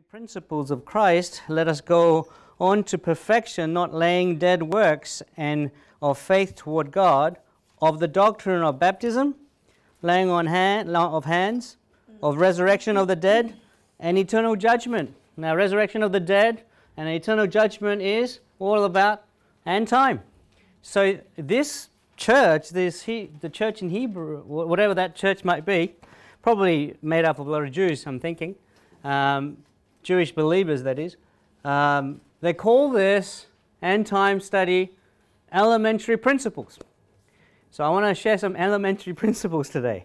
principles of Christ, let us go on to perfection, not laying dead works and of faith toward God, of the doctrine of baptism, laying on hand, of hands, of resurrection of the dead, and eternal judgment. Now, resurrection of the dead and eternal judgment is all about end time. So, this church, this he, the church in Hebrew, whatever that church might be, probably made up of a lot of Jews, I'm thinking. Um, Jewish believers, that is, um, they call this end time study elementary principles. So I want to share some elementary principles today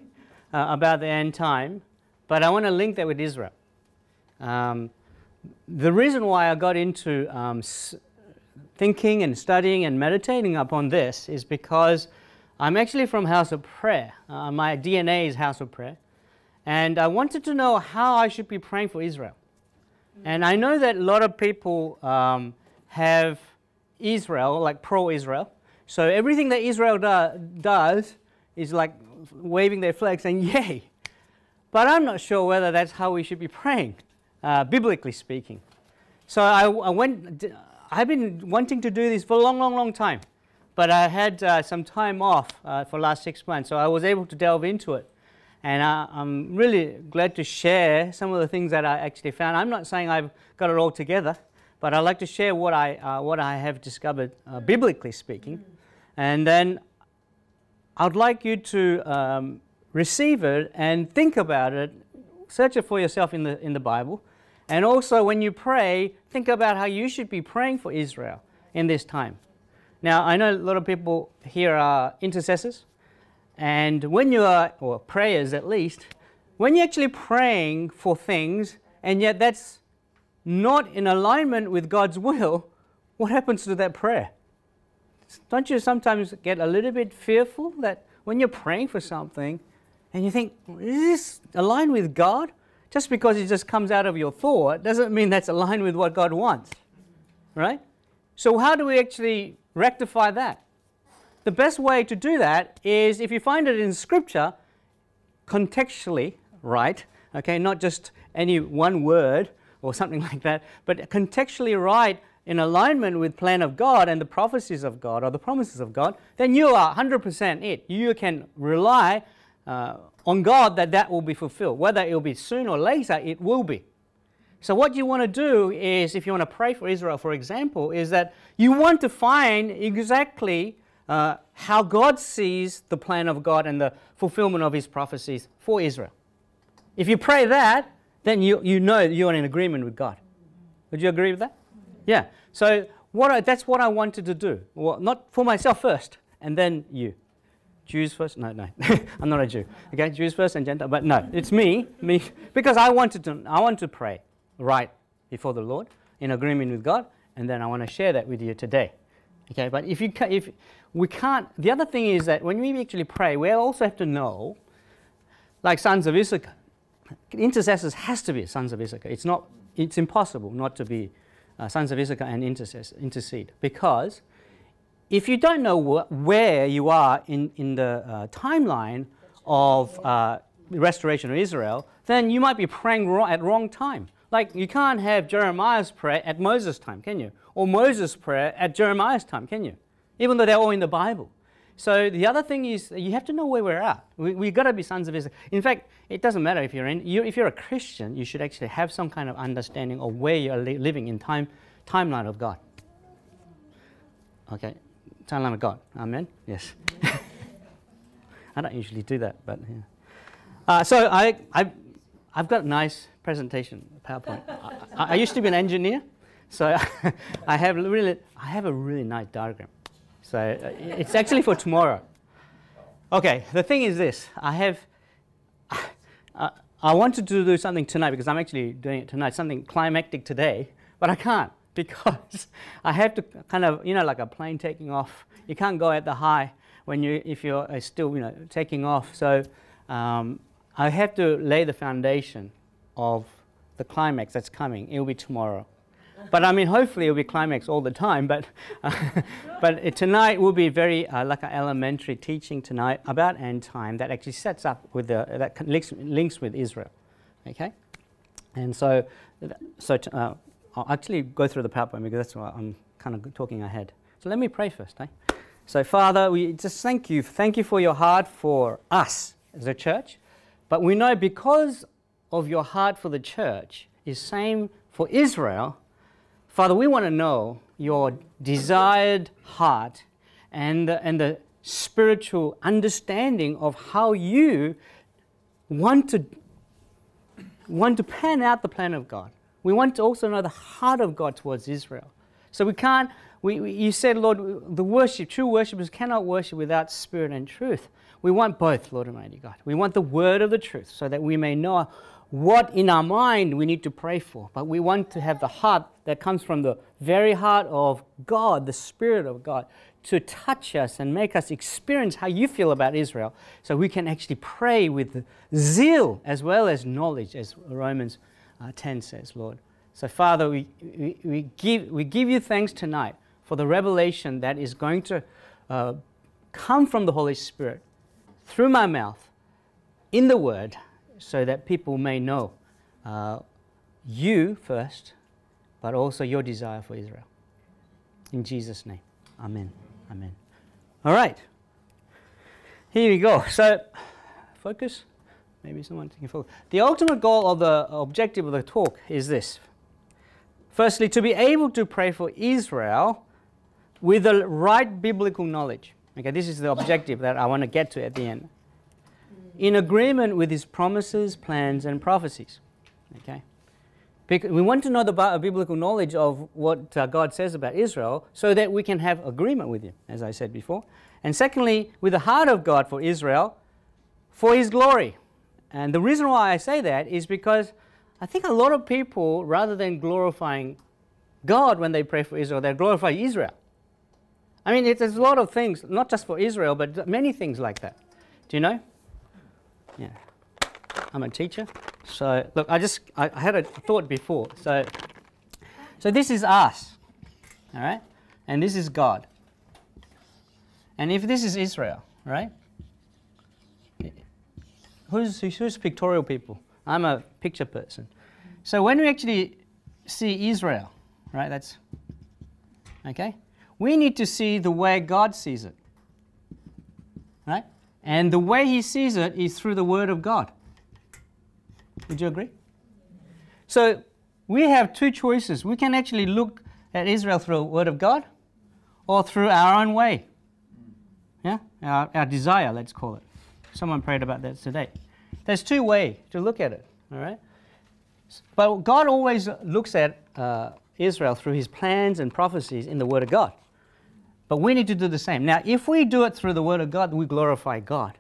uh, about the end time, but I want to link that with Israel. Um, the reason why I got into um, thinking and studying and meditating upon this is because I'm actually from House of Prayer. Uh, my DNA is House of Prayer. And I wanted to know how I should be praying for Israel. And I know that a lot of people um, have Israel, like pro Israel. So everything that Israel do, does is like waving their flags saying, Yay! But I'm not sure whether that's how we should be praying, uh, biblically speaking. So I, I, went, I've been wanting to do this for a long, long, long time. But I had uh, some time off uh, for the last six months, so I was able to delve into it. And I, am really glad to share some of the things that I actually found. I'm not saying I've got it all together, but I'd like to share what I, uh, what I have discovered, uh, biblically speaking. And then I'd like you to um, receive it and think about it, search it for yourself in the, in the Bible. And also, when you pray, think about how you should be praying for Israel in this time. Now, I know a lot of people here are intercessors. And when you are, or prayers at least, when you're actually praying for things and yet that's not in alignment with God's will, what happens to that prayer? Don't you sometimes get a little bit fearful that when you're praying for something and you think, is this aligned with God? Just because it just comes out of your thought doesn't mean that's aligned with what God wants, right? So, how do we actually rectify that? The best way to do that is if you find it in Scripture, contextually right, okay, not just any one word or something like that, but contextually right in alignment with plan of God and the prophecies of God or the promises of God, then you are 100% it. You can rely uh, on God that that will be fulfilled. Whether it will be soon or later, it will be. So what you want to do is, if you want to pray for Israel, for example, is that you want to find exactly uh, how God sees the plan of God and the fulfillment of his prophecies for Israel. If you pray that, then you, you know you're in agreement with God. Would you agree with that? Yeah. So what I, that's what I wanted to do. Well, not for myself first, and then you. Jews first? No, no. I'm not a Jew. Okay, Jews first and Gentile. But no, it's me, me, because I wanted to. I want to pray right before the Lord in agreement with God, and then I want to share that with you today. Okay, but if you if we can't, the other thing is that when we actually pray, we also have to know, like sons of Issachar, intercessors has to be sons of Issachar. It's not, it's impossible not to be uh, sons of Issachar and intercede because if you don't know wh where you are in, in the uh, timeline of uh, restoration of Israel, then you might be praying at wrong time. Like you can't have Jeremiah's prayer at Moses' time, can you? Or Moses' prayer at Jeremiah's time, can you? Even though they're all in the Bible. So the other thing is you have to know where we're at. We, we've got to be sons of Israel. In fact, it doesn't matter if you're in, you, if you're a Christian, you should actually have some kind of understanding of where you're li living in time, timeline of God. Okay, timeline of God. Amen? Yes. I don't usually do that, but yeah. Uh, so I, I, I've got a nice presentation, PowerPoint. I, I, used to be an engineer, so I have really, I have a really nice diagram. So uh, it's actually for tomorrow. Okay, the thing is this. I have, uh, I wanted to do something tonight because I'm actually doing it tonight, something climactic today, but I can't because I have to kind of, you know, like a plane taking off. You can't go at the high when you, if you're uh, still, you know, taking off. So um, I have to lay the foundation of the climax that's coming. It will be tomorrow. But I mean, hopefully it'll be climax all the time. But, uh, but tonight will be very uh, like an elementary teaching tonight about end time that actually sets up with the, that links, links with Israel. Okay? And so, so uh, I'll actually go through the PowerPoint because that's why I'm kind of talking ahead. So let me pray first. Eh? So, Father, we just thank you. Thank you for your heart for us as a church. But we know because of your heart for the church is same for Israel. Father, we want to know your desired heart and, and the spiritual understanding of how you want to, want to pan out the plan of God. We want to also know the heart of God towards Israel. So we can't, we, we, you said, Lord, the worship, true worshippers cannot worship without spirit and truth. We want both, Lord Almighty God. We want the word of the truth so that we may know what in our mind we need to pray for. But we want to have the heart that comes from the very heart of God, the Spirit of God, to touch us and make us experience how you feel about Israel so we can actually pray with zeal as well as knowledge, as Romans uh, 10 says, Lord. So, Father, we, we, we, give, we give you thanks tonight for the revelation that is going to uh, come from the Holy Spirit through my mouth in the Word so that people may know uh, you first, but also your desire for Israel. In Jesus' name, Amen. Amen. All right. Here we go. So, focus. Maybe someone can focus. The ultimate goal of the objective of the talk is this. Firstly, to be able to pray for Israel with the right biblical knowledge. Okay, this is the objective that I want to get to at the end. In agreement with his promises, plans, and prophecies. Okay? Because we want to know the biblical knowledge of what uh, God says about Israel so that we can have agreement with him, as I said before. And secondly, with the heart of God for Israel for his glory. And the reason why I say that is because I think a lot of people, rather than glorifying God when they pray for Israel, they glorify Israel. I mean, it, there's a lot of things, not just for Israel, but many things like that. Do you know? Yeah. I'm a teacher. So, look, I just I, I had a thought before. So, so this is us, all right? And this is God. And if this is Israel, right? Who's, who's pictorial people? I'm a picture person. So when we actually see Israel, right, that's, okay? We need to see the way God sees it. Right? And the way He sees it is through the Word of God. Would you agree? So we have two choices. We can actually look at Israel through the Word of God or through our own way. Yeah? Our, our desire, let's call it. Someone prayed about that today. There's two ways to look at it. All right? But God always looks at uh, Israel through his plans and prophecies in the Word of God. But we need to do the same. Now, if we do it through the Word of God, we glorify God.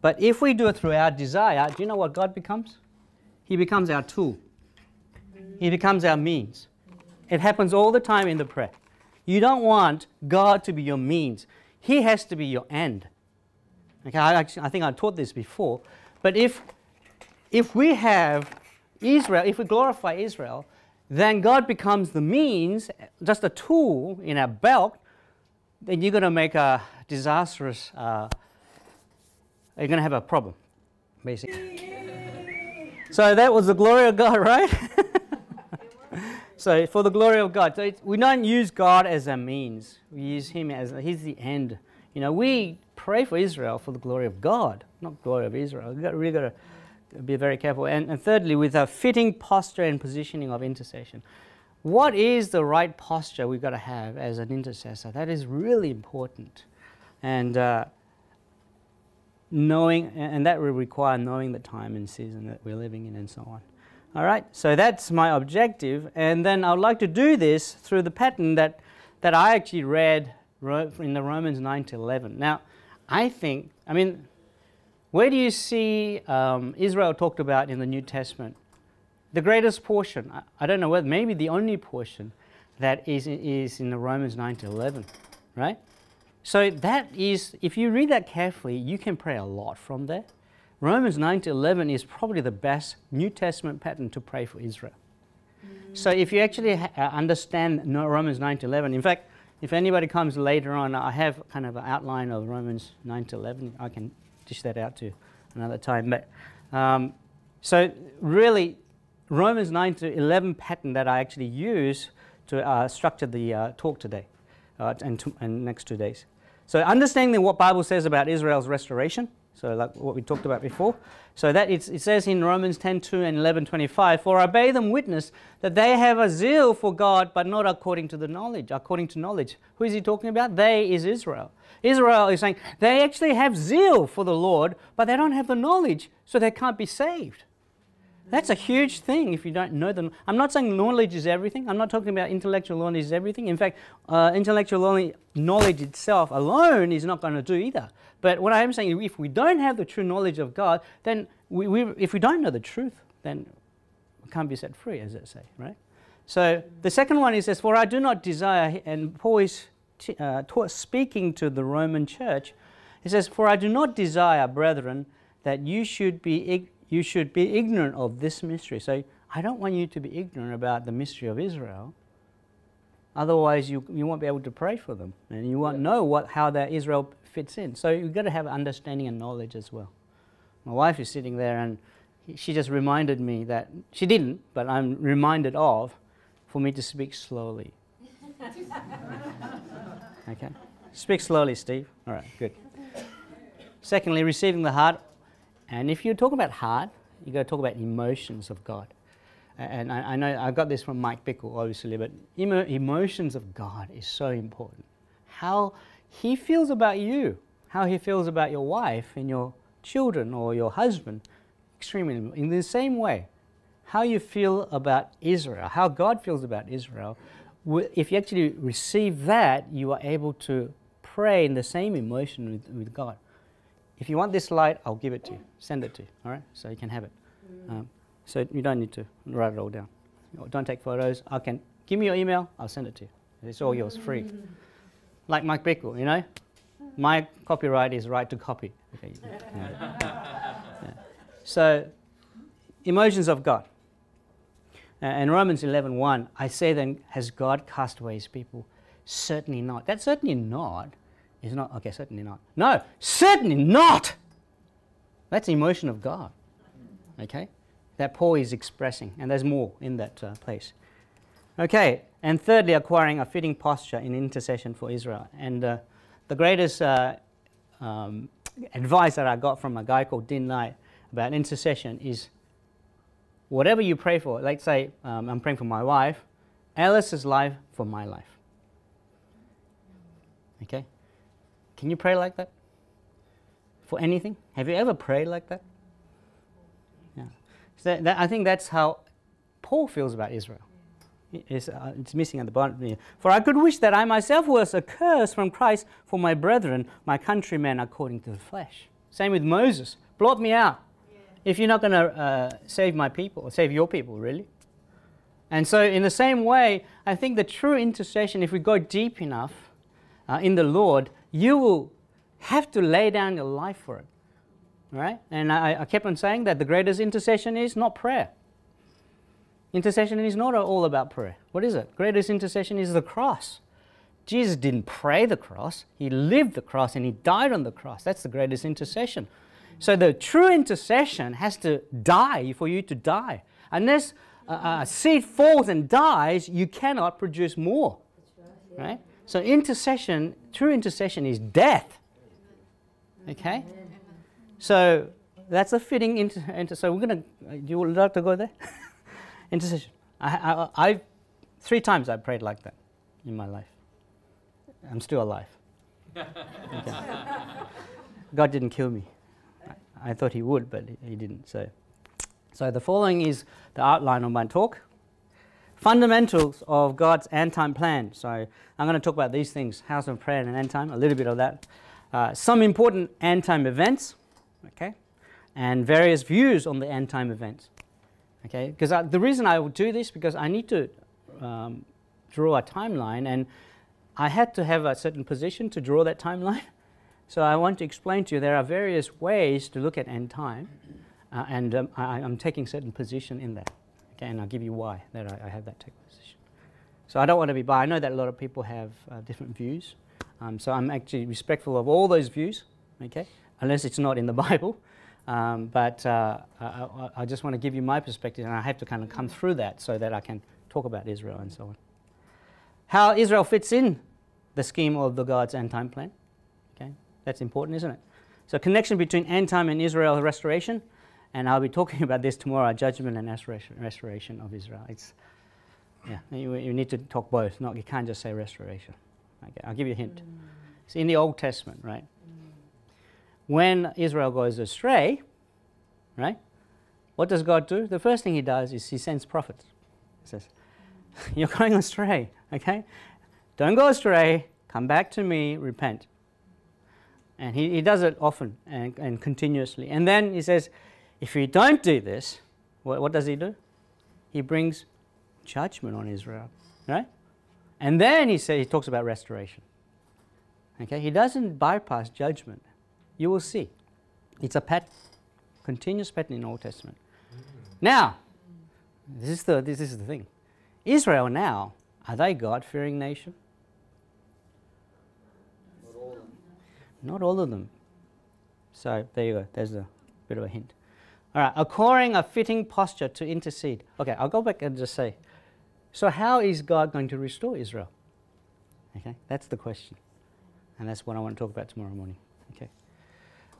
But if we do it through our desire, do you know what God becomes? He becomes our tool, He becomes our means. It happens all the time in the prayer. You don't want God to be your means, He has to be your end. Okay, I, actually, I think I taught this before. But if, if we have Israel, if we glorify Israel, then God becomes the means, just a tool in our belt then you're going to make a disastrous, uh, you're going to have a problem, basically. so that was the glory of God, right? so for the glory of God. So we don't use God as a means. We use Him as, He's the end. You know, we pray for Israel for the glory of God, not glory of Israel. We've got, really got to be very careful. And, and thirdly, with a fitting posture and positioning of intercession what is the right posture we've got to have as an intercessor? That is really important. And uh, knowing, and that will require knowing the time and season that we're living in and so on. All right, so that's my objective. And then I would like to do this through the pattern that, that I actually read in the Romans 9 to 11. Now, I think, I mean, where do you see um, Israel talked about in the New Testament? The greatest portion, I, I don't know whether, maybe the only portion that is, is in the Romans 9 to 11, right? So that is, if you read that carefully, you can pray a lot from there. Romans 9 to 11 is probably the best New Testament pattern to pray for Israel. Mm. So if you actually uh, understand Romans 9 to 11, in fact, if anybody comes later on, I have kind of an outline of Romans 9 to 11. I can dish that out to another time. But um, so really, Romans 9 to 11 pattern that I actually use to uh, structure the uh, talk today uh, and, to, and next two days. So understanding what Bible says about Israel's restoration, so like what we talked about before. So that it says in Romans 10, 2 and 11, 25, For I bear them witness that they have a zeal for God, but not according to the knowledge, according to knowledge. Who is he talking about? They is Israel. Israel is saying they actually have zeal for the Lord, but they don't have the knowledge, so they can't be saved. That's a huge thing if you don't know them. I'm not saying knowledge is everything. I'm not talking about intellectual knowledge is everything. In fact, uh, intellectual knowledge itself alone is not going to do either. But what I am saying, is if we don't have the true knowledge of God, then we, we, if we don't know the truth, then we can't be set free, as it say, right? So the second one is this: For I do not desire, and Paul is uh, speaking to the Roman church. He says, "For I do not desire, brethren, that you should be you should be ignorant of this mystery. So I don't want you to be ignorant about the mystery of Israel. Otherwise, you, you won't be able to pray for them, and you won't know what, how that Israel fits in. So you've got to have understanding and knowledge as well. My wife is sitting there, and she just reminded me that she didn't, but I'm reminded of, for me to speak slowly. okay, speak slowly, Steve. All right, good. Secondly, receiving the heart and if you talk about heart, you've got to talk about emotions of God. And I, I know I got this from Mike Bickle, obviously, but emo, emotions of God is so important. How He feels about you, how He feels about your wife and your children or your husband, extremely in the same way. How you feel about Israel, how God feels about Israel, if you actually receive that, you are able to pray in the same emotion with, with God if you want this slide, I'll give it to you, send it to you, all right? So you can have it. Mm. Um, so you don't need to write it all down. Don't take photos. I can give me your email. I'll send it to you. It's all yours, free. Like Mike Bickle, you know, my copyright is right to copy. Okay. Yeah. Yeah. So, emotions of God. Uh, in Romans 11:1, I say then, has God cast away His people? Certainly not. That's certainly not is not, okay, certainly not. No, certainly not. That's the emotion of God. Okay? That Paul is expressing, and there's more in that uh, place. Okay, and thirdly, acquiring a fitting posture in intercession for Israel. And uh, the greatest uh, um, advice that I got from a guy called Din Knight about intercession is whatever you pray for, let's say um, I'm praying for my wife, Alice's life for my life. Okay? Can you pray like that? For anything? Have you ever prayed like that? Yeah. So that, that, I think that's how Paul feels about Israel. It's, uh, it's missing at the bottom. For I could wish that I myself was accursed from Christ for my brethren, my countrymen according to the flesh. Same with Moses. Blot me out. Yeah. If you're not going to uh, save my people, or save your people, really. And so, in the same way, I think the true intercession, if we go deep enough uh, in the Lord, you will have to lay down your life for it. Right? And I, I kept on saying that the greatest intercession is not prayer. Intercession is not all about prayer. What is it? Greatest intercession is the cross. Jesus didn't pray the cross, He lived the cross and He died on the cross. That's the greatest intercession. So the true intercession has to die for you to die. Unless a, a seed falls and dies, you cannot produce more. Right? So intercession, true intercession is death. Okay? So that's a fitting inter, inter so we're going to, you like to go there? intercession. I, I, I, three times I prayed like that in my life. I'm still alive. Okay. God didn't kill me. I, I thought he would, but he, he didn't. So, so the following is the outline of my talk fundamentals of God's end time plan. So I'm going to talk about these things house of prayer and end time, a little bit of that. Uh, some important end time events, okay, and various views on the end time events. Okay, because the reason I would do this because I need to um, draw a timeline, and I had to have a certain position to draw that timeline. So I want to explain to you there are various ways to look at end time, uh, and um, I, am taking certain position in that. Okay, and I'll give you why that I, I have that take position. So I don't want to be biased. I know that a lot of people have uh, different views. Um, so I'm actually respectful of all those views, okay, unless it's not in the Bible. Um, but uh, I, I, just want to give you my perspective, and I have to kind of come through that so that I can talk about Israel and so on. How Israel fits in the scheme of the God's end time plan. Okay, that's important, isn't it? So, connection between end time and Israel restoration, and I'll be talking about this tomorrow: judgment and restoration, restoration of Israel. It's yeah, you, you, need to talk both. Not you can't just say restoration. Okay, I'll give you a hint. Mm. It's in the Old Testament, right? when Israel goes astray, right, what does God do? The first thing He does is He sends prophets. He says, You're going astray, okay? Don't go astray, come back to me, repent. And He, he does it often and, and continuously. And then He says, If you don't do this, what, what does He do? He brings judgment on Israel, right? And then He says, He talks about restoration. Okay? He doesn't bypass judgment. You will see. It's a pattern, continuous pattern in Old Testament. Now, this is the this is the thing. Israel now, are they God fearing nation? Not all of them. Not all of them. So there you go, there's a bit of a hint. All right, acquiring a fitting posture to intercede. Okay, I'll go back and just say, so how is God going to restore Israel? Okay, that's the question. And that's what I want to talk about tomorrow morning. Okay.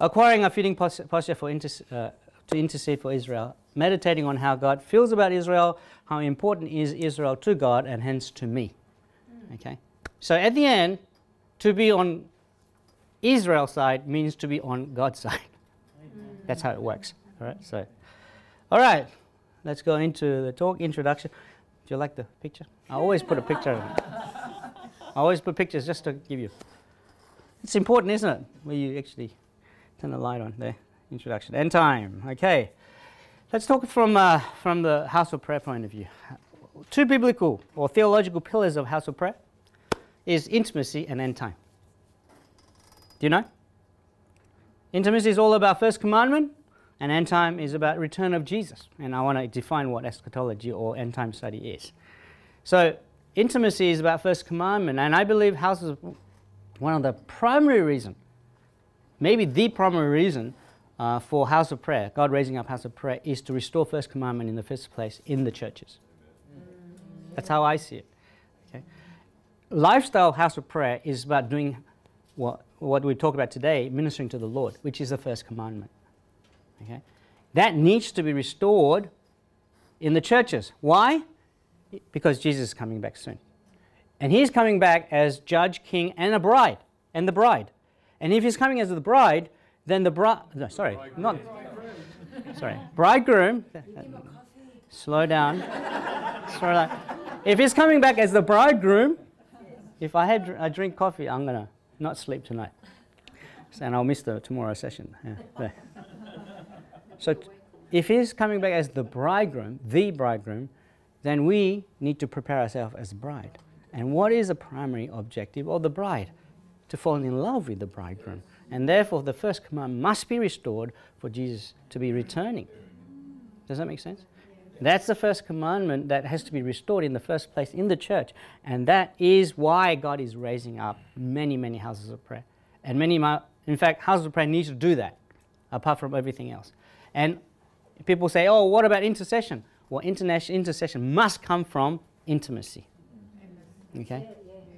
Acquiring a fitting posture for inter- uh, to intercede for Israel, meditating on how God feels about Israel, how important is Israel to God, and hence to me. Okay? So at the end, to be on Israel's side means to be on God's side. That's how it works. All right? So, all right, let's go into the talk introduction. Do you like the picture? I always put a picture. I always put pictures just to give you. It's important, isn't it? Where you actually turn the light on there. Introduction. End time. Okay. Let's talk from, uh, from the house of prayer point of view. Two biblical or theological pillars of house of prayer is intimacy and end time. Do you know? Intimacy is all about first commandment, and end time is about return of Jesus. And I want to define what eschatology or end time study is. So, intimacy is about first commandment, and I believe house is one of the primary reason, maybe the primary reason uh, for house of prayer, God raising up house of prayer, is to restore first commandment in the first place in the churches. That's how I see it. Okay? Lifestyle house of prayer is about doing what, what we talk about today, ministering to the Lord, which is the first commandment. Okay? That needs to be restored in the churches. Why? Because Jesus is coming back soon. And he's coming back as judge, king, and a bride, and the bride. And if he's coming as the bride, then the bride, no, sorry, not, sorry, bridegroom, slow down, slow down. If he's coming back as the bridegroom, if I had a drink coffee, I'm going to not sleep tonight. And I'll miss the tomorrow session. Yeah, so if he's coming back as the bridegroom, the bridegroom, then we need to prepare ourselves as bride. And what is the primary objective of the bride? to fall in love with the bridegroom. And therefore, the first command must be restored for Jesus to be returning. Does that make sense? That's the first commandment that has to be restored in the first place in the church. And that is why God is raising up many, many houses of prayer. And many, in fact, houses of prayer need to do that, apart from everything else. And people say, oh, what about intercession? Well, international intercession must come from intimacy. Okay?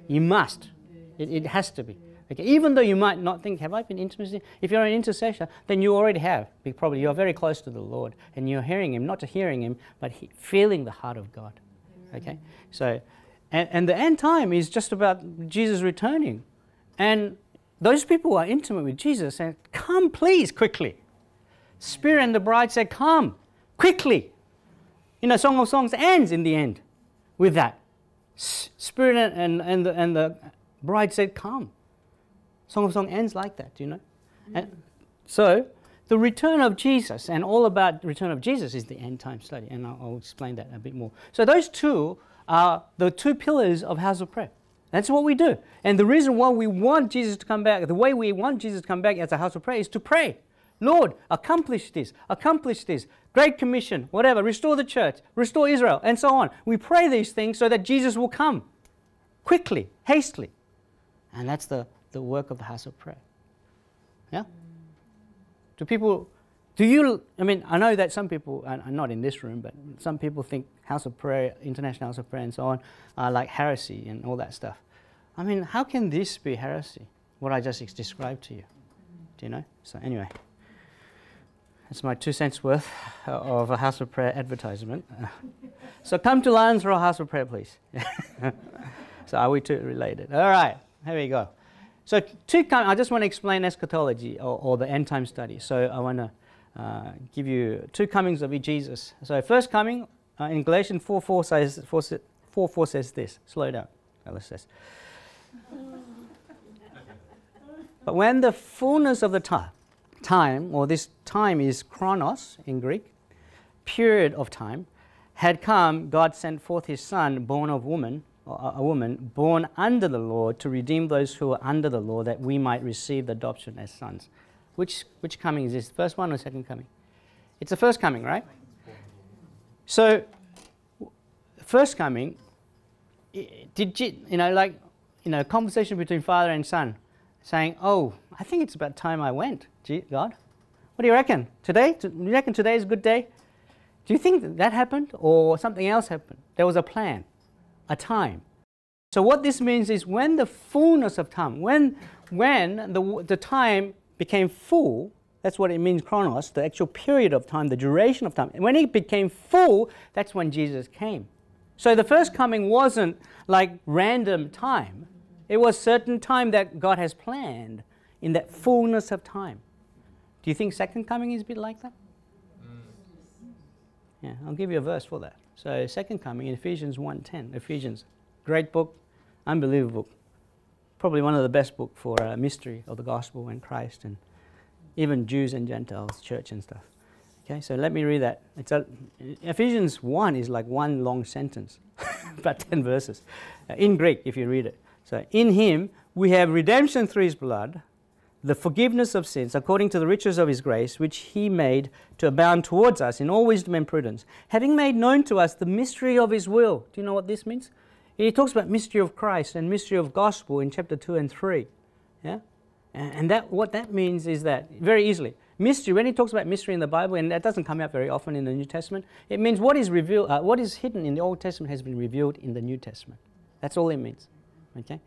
You must. It, it has to be. Okay, even though you might not think, have I been intimacy? If you're an intercessor, then you already have. Probably you're very close to the Lord, and you're hearing Him, not to hearing Him, but he, feeling the heart of God. Okay, so, and, and the end time is just about Jesus returning, and those people who are intimate with Jesus said, "Come, please, quickly." Spirit and the bride said, "Come, quickly." You know, Song of Songs ends in the end with that. Spirit and, and, the, and the bride said, Come. Song of Song ends like that, you know? Mm-hmm. And so, the return of Jesus and all about return of Jesus is the end time study, and I'll, I'll, explain that a bit more. So, those two are the two pillars of house of prayer. That's what we do. And the reason why we want Jesus to come back, the way we want Jesus to come back as a house of prayer is to pray. Lord, accomplish this, accomplish this, Great Commission, whatever, restore the church, restore Israel, and so on. We pray these things so that Jesus will come quickly, hastily. And that's the, the work of the house of prayer. Yeah? Do people Do you, I mean, I know that some people, uh, not in this room, but some people think House of Prayer, International House of Prayer, and so on, are like heresy and all that stuff. I mean, how can this be heresy? What I just described to you. Do you know? So, anyway, that's my two cents worth of a House of Prayer advertisement. so, come to Lions Roar House of Prayer, please. so, are we two related? All right, here we go. So, two I just want to explain eschatology or, or the end time study. So, I want to uh, give you two comings of Jesus. So, first coming uh, in Galatians 4 4 says, 4, 4, 4 says this. Slow down. Alice says. but when the fullness of the time, time, or this time is chronos in Greek, period of time, had come, God sent forth his Son, born of woman, a woman, born under the law, to redeem those who are under the law, that we might receive the adoption as sons. Which, which coming is this? The First one or second coming? It's the first coming, right? So, first coming, did you, you know, like, you know, conversation between father and son, saying, "Oh, I think it's about time I went." God, what do you reckon? Today? Do you reckon today is a good day? Do you think that happened or something else happened? There was a plan, a time. So what this means is when the fullness of time, when when the the time became full, that's what it means, chronos, the actual period of time, the duration of time. And when it became full, that's when Jesus came. So the first coming wasn't like random time. It was certain time that God has planned in that fullness of time. Do you think second coming is a bit like that? Mm. Yeah, I'll give you a verse for that. So second coming in Ephesians 1:10. Ephesians, great book, unbelievable book probably one of the best books for a uh, mystery of the gospel and Christ and even Jews and Gentiles, church and stuff. Okay, so let me read that. It's a, Ephesians 1 is like one long sentence, about 10 verses, uh, in Greek if you read it. So, in him we have redemption through his blood, the forgiveness of sins, according to the riches of his grace, which he made to abound towards us in all wisdom and prudence, having made known to us the mystery of his will. Do you know what this means? He talks about mystery of Christ and mystery of gospel in chapter 2 and 3. Yeah? And that, what that means is that, very easily, mystery, when he talks about mystery in the Bible, and that doesn't come out very often in the New Testament, it means what is, revealed, uh, what is hidden in the Old Testament has been revealed in the New Testament. That's all it means. Okay?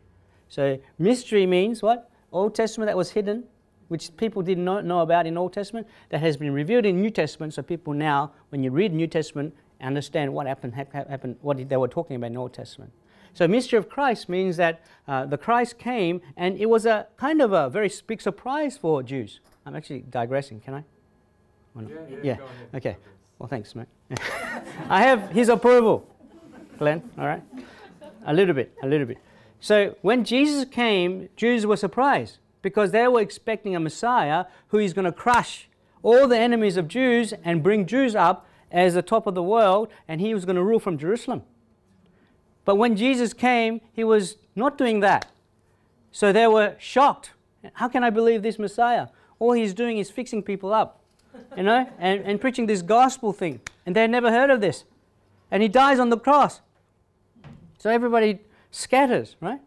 So mystery means what? Old Testament that was hidden, which people didn't know, know about in Old Testament, that has been revealed in New Testament, so people now, when you read New Testament, understand what happened, happened what they were talking about in Old Testament. So mystery of Christ means that uh, the Christ came, and it was a kind of a very big surprise for Jews. I'm actually digressing. Can I? Yeah, yeah, yeah. Okay. Well, thanks, mate. I have his approval, Glenn. All right. A little bit. A little bit. So when Jesus came, Jews were surprised because they were expecting a Messiah who is going to crush all the enemies of Jews and bring Jews up as the top of the world, and he was going to rule from Jerusalem. But when Jesus came, he was not doing that. So they were shocked. How can I believe this Messiah? All he's doing is fixing people up, you know, and, and preaching this gospel thing. And they had never heard of this. And he dies on the cross. So everybody scatters, right?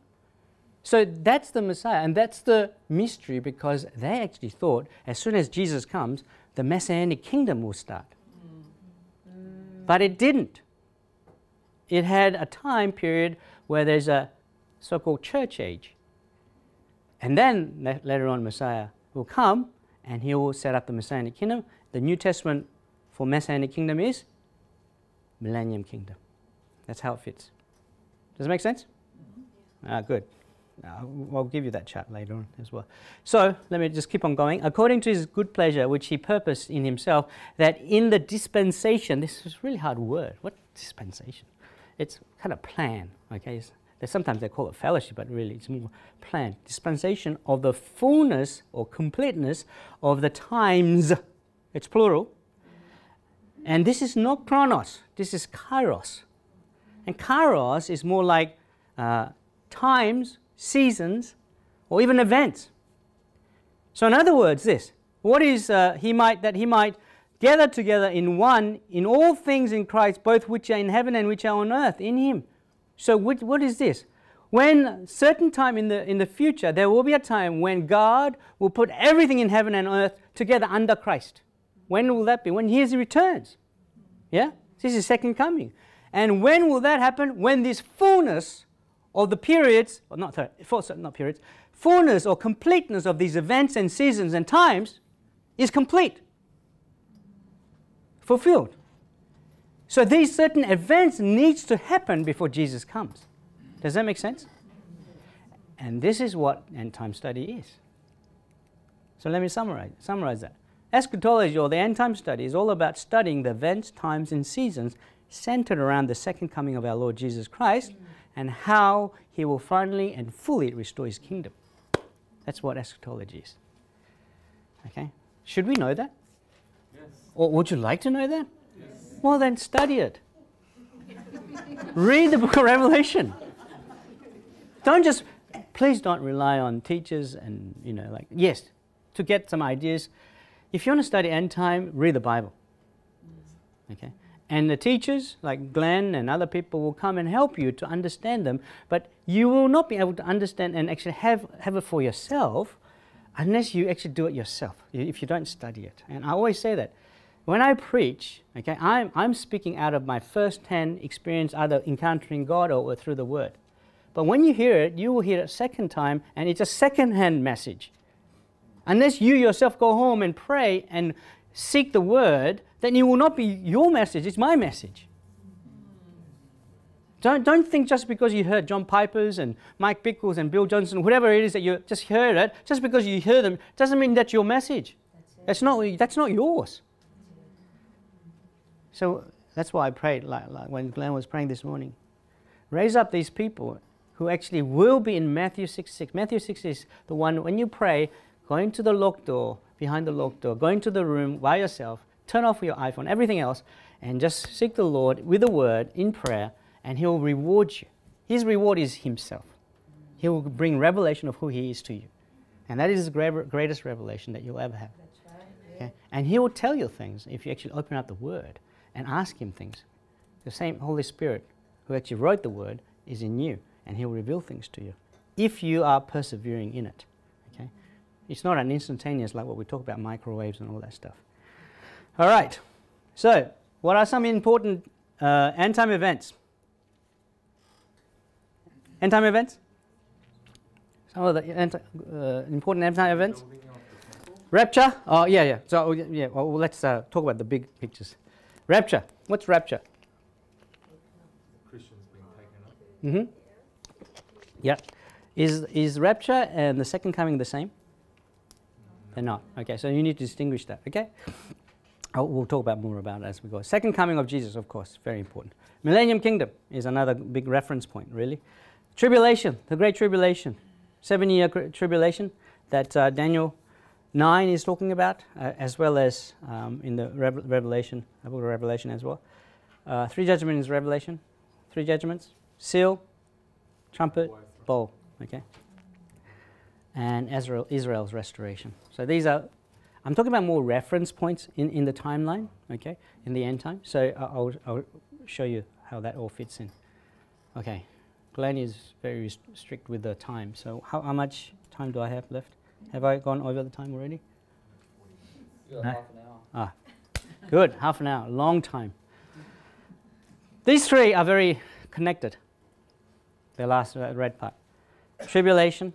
So that's the Messiah, and that's the mystery because they actually thought as soon as Jesus comes, the Messianic kingdom will start. Mm. But it didn't it had a time period where there's a so called church age. And then later on, Messiah will come and he will set up the Messianic kingdom. The New Testament for Messianic kingdom is millennium kingdom. That's how it fits. Does it make sense? Ah, good. I'll give you that chart later on as well. So let me just keep on going. According to his good pleasure, which he purposed in himself, that in the dispensation, this is a really hard word. What dispensation? it's kind of plan, okay? It's, sometimes they call it fellowship, but really it's more plan. Dispensation of the fullness or completeness of the times. It's plural. And this is not chronos, this is kairos. And kairos is more like uh, times, seasons, or even events. So, in other words, this what is uh, he might that he might gather together in one in all things in Christ, both which are in heaven and which are on earth, in Him. So, what is this? When certain time in the, in the future, there will be a time when God will put everything in heaven and earth together under Christ. When will that be? When he returns. Yeah? This is second coming. And when will that happen? When this fullness of the periods, or not, sorry, not periods, fullness or completeness of these events and seasons and times is complete, fulfilled. So these certain events needs to happen before Jesus comes. Does that make sense? And this is what end time study is. So let me summarize, summarize that. Eschatology or the end time study is all about studying the events, times, and seasons centered around the second coming of our Lord Jesus Christ and how he will finally and fully restore his kingdom. That's what eschatology is. Okay? Should we know that? Yes. Or would you like to know that? Yes. Well, then study it. Read the book of Revelation. Don't just, please don't rely on teachers and, you know, like, yes, to get some ideas. If you want to study end time, read the Bible. Okay? And the teachers, like Glenn and other people, will come and help you to understand them. But you will not be able to understand and actually have, have it for yourself unless you actually do it yourself, if you don't study it. And I always say that. When I preach, okay, I'm, I'm speaking out of my first-hand experience, either encountering God or, or through the Word. But when you hear it, you will hear it second time, and it's a second-hand message. Unless you yourself go home and pray and seek the Word, then it will not be your message, it's my message. Don't, don't think just because you heard John Piper's and Mike Bickle's and Bill Johnson, whatever it is that you just heard it, just because you hear them, doesn't mean that's your message. That's, that's not, that's not yours. So that's why I prayed, like, like when Glenn was praying this morning. Raise up these people who actually will be in Matthew 6 6. Matthew 6 is the one, when you pray, going to the locked door, behind the locked door, going to the room by yourself, turn off your iPhone, everything else, and just seek the Lord with a word in prayer and He will reward you. His reward is Himself. He will bring revelation of who He is to you. And that is the greatest revelation that you'll ever have. Okay? And He will tell you things if you actually open up the Word and ask Him things. The same Holy Spirit who actually wrote the Word is in you, and He will reveal things to you if you are persevering in it. Okay? It's not an instantaneous like what we talk about microwaves and all that stuff. All right. So, what are some important uh, end time events? End time events? Some of the end, uh, important end time events? Rapture? Oh, yeah, yeah. So, oh, yeah, well, let's uh, talk about the big pictures. Rapture. What's rapture? Christians being taken up. Mm-hmm. Yeah. Is, is rapture and the second coming the same? No. They're not. Okay, so you need to distinguish that, okay? I'll, we'll talk about more about it as we go. Second coming of Jesus, of course, very important. Millennium Kingdom is another big reference point, really. Tribulation, the Great Tribulation, seven year tribulation that uh, Daniel 9 is talking about, uh, as well as um, in the Revelation, the book of Revelation as well. Uh, three judgments Revelation, three judgments seal, trumpet, bowl. Okay? And Israel, Israel's restoration. So these are, I'm talking about more reference points in, in the timeline, okay, in the end time. So I'll, I'll show you how that all fits in. Okay. Glenn is very strict with the time. So how, how much time do I have left? Have I gone over the time already? half an hour. Ah, good. half an hour. Long time. These three are very connected. The last red part. Tribulation,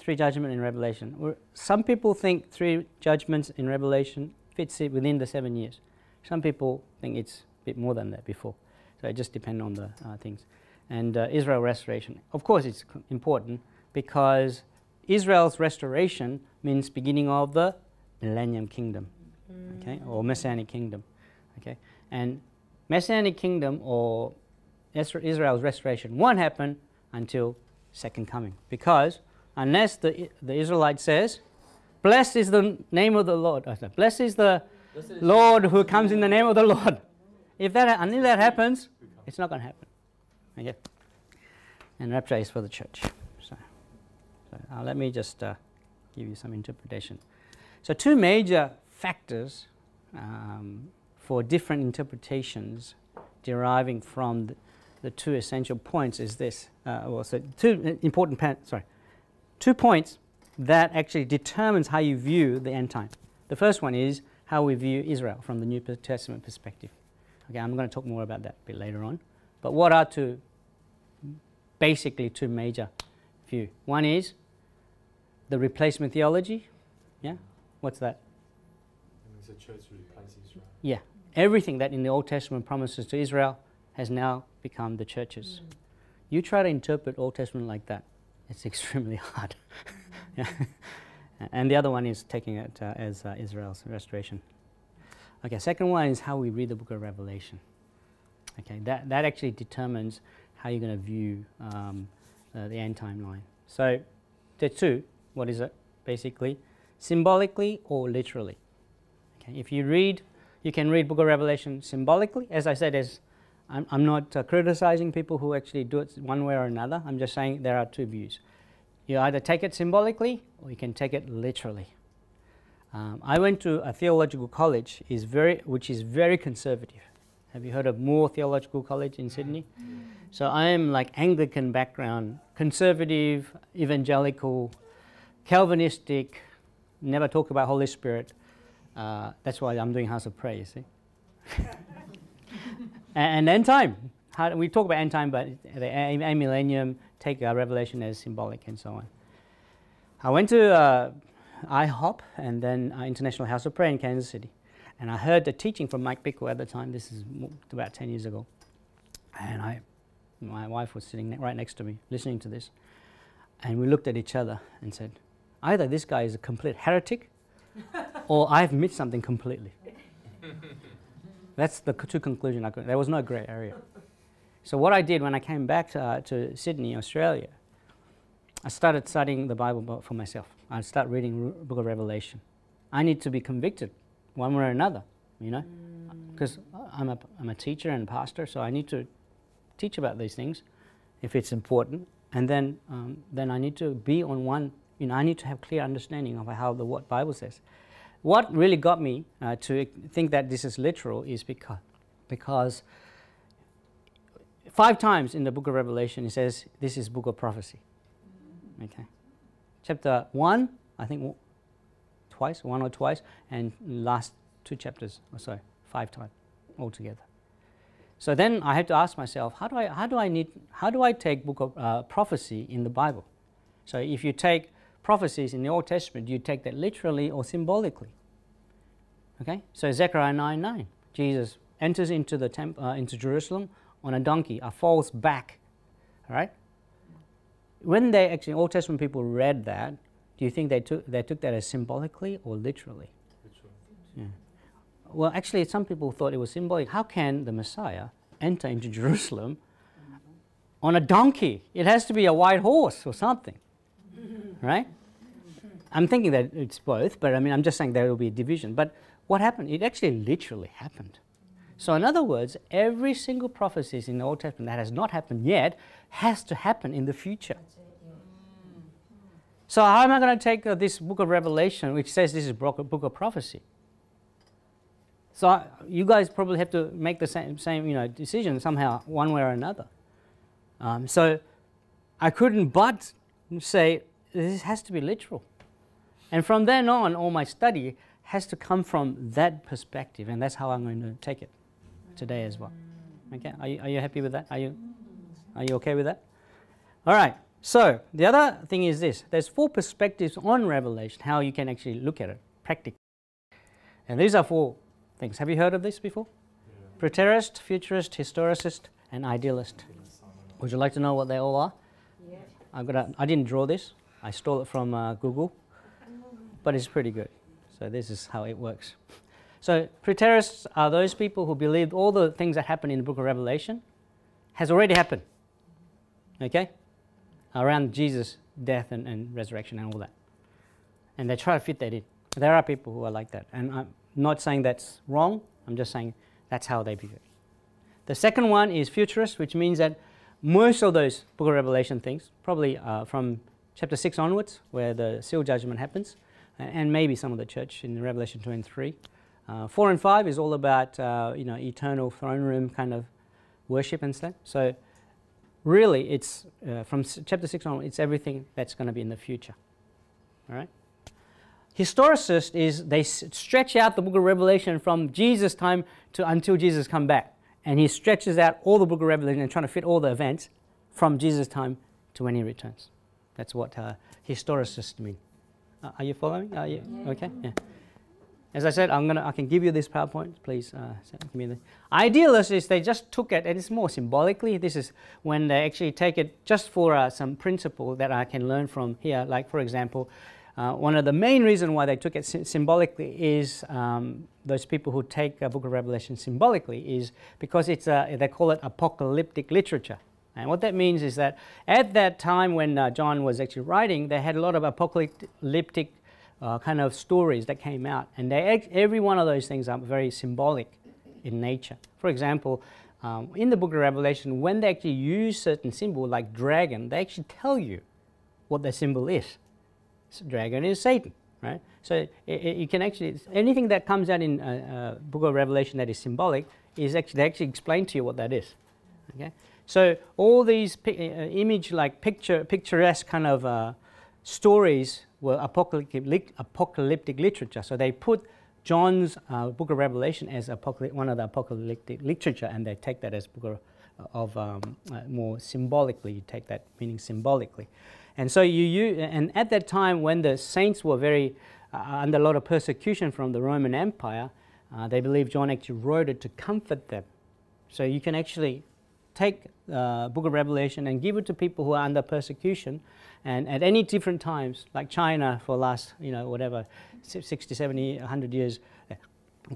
three judgment in Revelation. Some people think three judgments in Revelation fits it within the seven years. Some people think it's a bit more than that before. So it just depends on the uh, things and uh, Israel restoration. Of course, it's important because Israel's restoration means beginning of the millennium kingdom, mm. okay, or messianic kingdom, okay, and messianic kingdom or Israel's restoration won't happen until second coming because unless the the Israelite says, "Blessed is the name of the Lord," blessed is the Lord who comes in the name of the Lord. If that until that happens, it's not going to happen. Okay? And rapture is for the church. So, so uh, let me just uh, give you some interpretation. So, two major factors um, for different interpretations deriving from the, the, two essential points is this. Uh, well, so two important, pa- sorry, two points that actually determines how you view the end time. The first one is how we view Israel from the New Testament perspective. Okay, I'm going to talk more about that a bit later on. But what are two, basically two major view? One is the replacement theology. Yeah, what's that? It means the church replaces Israel. Yeah, everything that in the Old Testament promises to Israel has now become the churches. Mm. You try to interpret Old Testament like that, it's extremely hard. yeah. And the other one is taking it uh, as uh, Israel's restoration. Okay, second one is how we read the book of Revelation. Okay, that, that actually determines how you're going to view um, uh, the end timeline. So, there two. What is it? Basically, symbolically or literally. Okay, if you read, you can read Book of Revelation symbolically. As I said, as I'm, I'm not uh, criticizing people who actually do it one way or another. I'm just saying there are two views. You either take it symbolically or you can take it literally. Um, I went to a theological college is very, which is very conservative. Have you heard of Moore Theological College in Sydney? So I am like Anglican background, conservative, evangelical, Calvinistic, never talk about Holy Spirit. Uh, that's why I'm doing House of Prayer, you see. and, end time. How, we talk about end time, but the a, millennium take uh, Revelation as symbolic and so on. I went to uh, IHOP and then uh, International House of Prayer in Kansas City. And I heard the teaching from Mike Bickle at the time. This is about 10 years ago. And I, my wife was sitting right next to me listening to this. And we looked at each other and said, either this guy is a complete heretic or I've missed something completely. That's the two conclusions I could. There was no grey area. So what I did when I came back to, uh, to Sydney, Australia, I started studying the Bible for myself. I started reading Book of Revelation. I need to be convicted, one way or another, you know, because mm. I'm a I'm a teacher and pastor, so I need to teach about these things, if it's important, and then um, then I need to be on one. You know, I need to have clear understanding of how the what Bible says. What really got me uh, to think that this is literal is because because five times in the book of Revelation it says this is book of prophecy. Okay. Chapter 1, I think twice, one or twice, and last two chapters or so, five times altogether. So then I had to ask myself, how do I, how do I, need, how do I take book of uh, prophecy in the Bible? So if you take prophecies in the Old Testament, do you take that literally or symbolically? Okay, so Zechariah 9 9, Jesus enters into, the temp, uh, into Jerusalem on a donkey, a false back. All right? When they actually, Old Testament people read that, do you think they took, they took that as symbolically or literally? Literally. Yeah. Well, actually, some people thought it was symbolic. How can the Messiah enter into Jerusalem on a donkey? It has to be a white horse or something, right? I'm thinking that it's both, but I mean, I'm just saying there will be a division. But what happened? It actually literally happened. So, in other words, every single prophecy in the Old Testament that has not happened yet has to happen in the future. So, how am I going to take uh, this book of Revelation, which says this is book of prophecy? So, uh, you guys probably have to make the same, same you know, decision somehow, one way or another. Um, so, I couldn't but say this has to be literal. And from then on, all my study has to come from that perspective, and that's how I'm going to take it today as well. Okay, are you, are you happy with that? Are you, are you okay with that? All right, so the other thing is this there's four perspectives on Revelation, how you can actually look at it practically. And these are four things. Have you heard of this before? Yeah. Preterist, futurist, historicist, and idealist. Would you like to know what they all are? Yeah. I've got a, I didn't draw this. I stole it from uh, Google, but it's pretty good. So this is how it works. So preterists are those people who believe all the things that happen in the book of Revelation has already happened. Okay? Around Jesus' death and, and resurrection and all that. And they try to fit that in. There are people who are like that. And I'm not saying that's wrong, I'm just saying that's how they view it. The second one is futurist, which means that most of those book of Revelation things, probably uh, from chapter 6 onwards, where the seal judgment happens, and maybe some of the church in Revelation 2 and 3, uh, four and five is all about uh, you know eternal throne room kind of worship and stuff. So really, it's uh, from chapter six on. It's everything that's going to be in the future. All right. historicists is they stretch out the book of Revelation from Jesus' time to until Jesus come back. And he stretches out all the book of Revelation and trying to fit all the events from Jesus' time to when he returns. That's what uh, historicists mean. Uh, are you following? Are you okay? Yeah. As I said, I'm gonna I can give you this PowerPoint. Please uh, give me the. Idealists is they just took it, and it's more symbolically. This is when they actually take it just for uh, some principle that I can learn from here. Like for example, uh, one of the main reasons why they took it sy- symbolically is um, those people who take a Book of Revelation symbolically is because it's a, they call it apocalyptic literature. And what that means is that at that time when uh, John was actually writing, they had a lot of apocalyptic uh, kind of stories that came out, and they, every one of those things are very symbolic in nature. For example, um, in the book of Revelation, when they actually use certain symbol like dragon, they actually tell you what the symbol is. Dragon is Satan, right? So you can actually anything that comes out in uh, uh, book of Revelation that is symbolic is actually they actually explain to you what that is. Okay, so all these uh, image like picture picturesque kind of stories were apocalyptic, apocalyptic literature. So they put John's book of Revelation as one of the apocalyptic literature, and they take that as book of, of um, more symbolically. You take that meaning symbolically, and so you, you and at that time when the saints were very uh, under a lot of persecution from the Roman Empire, uh, they believe John actually wrote it to comfort them. So you can actually take uh, book of Revelation and give it to people who are under persecution and at any different times, like China for the last, you know, whatever, si- 60, 70, 100 years, uh,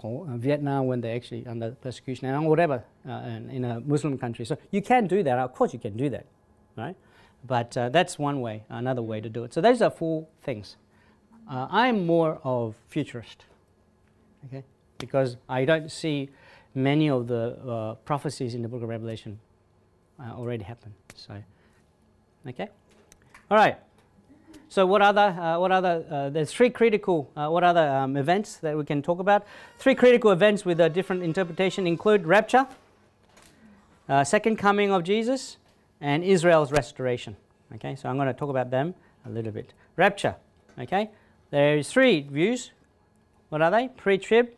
or uh, Vietnam when they're actually under persecution and whatever uh, in a Muslim country. So you can do that. Of course you can do that, right? But uh, that's one way, another way to do it. So those are four things. Uh, I'm more of futurist, okay, because I don't see many of the uh, prophecies in the book of Revelation uh, already happen. So, okay, all right. So what other uh, what other uh, there's three critical what other um, events that we can talk about? Three critical events with a different interpretation include rapture, second coming of Jesus, and Israel's restoration. Okay, so I'm going to talk about them a little bit. Rapture. Okay, there's three views. What are they? Pre-trib,